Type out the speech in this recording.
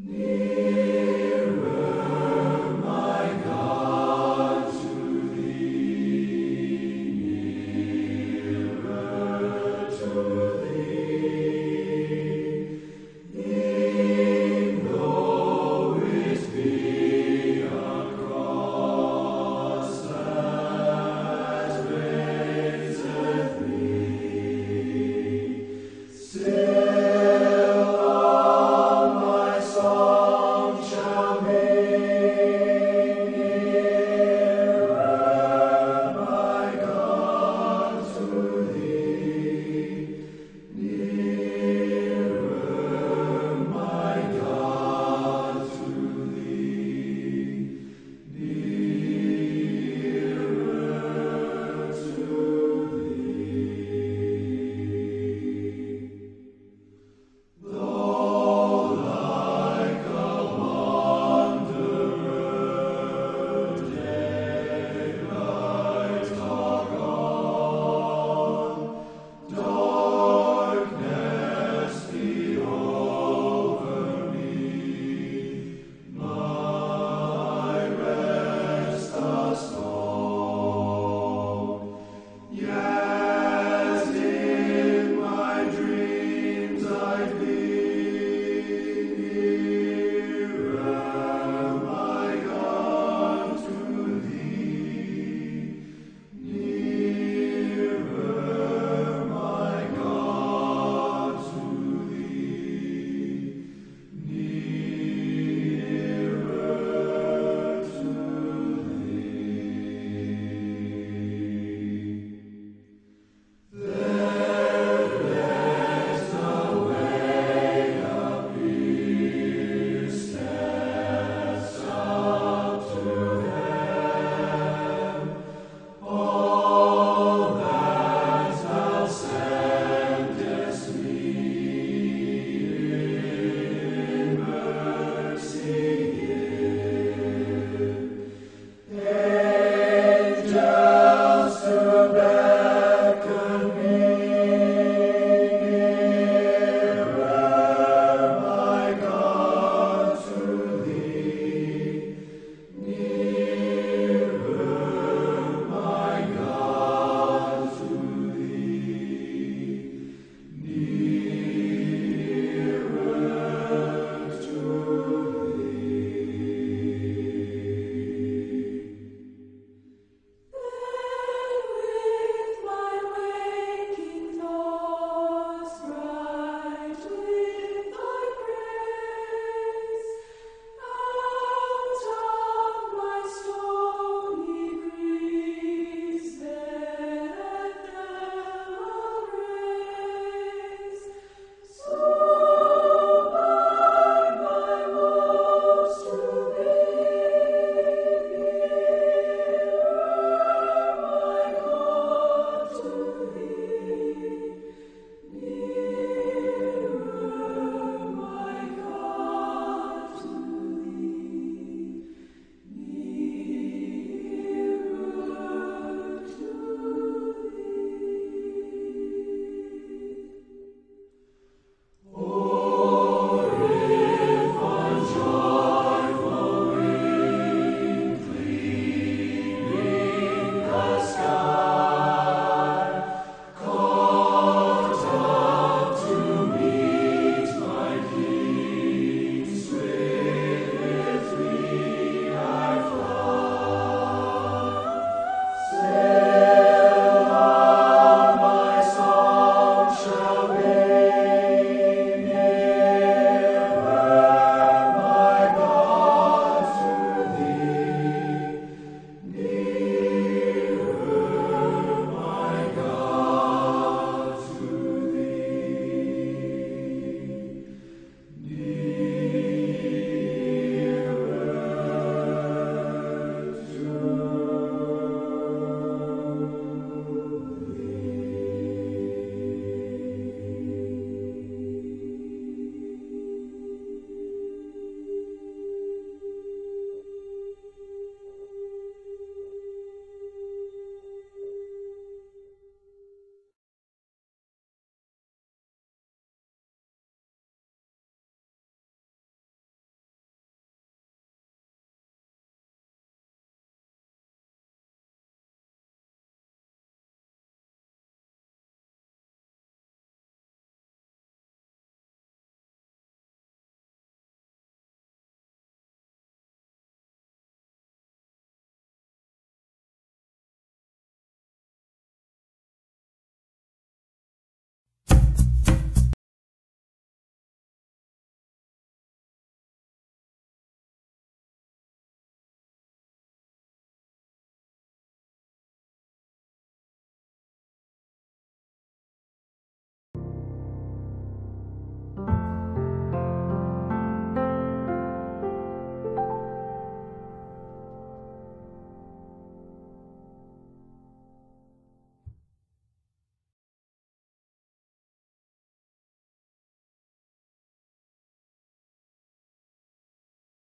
Near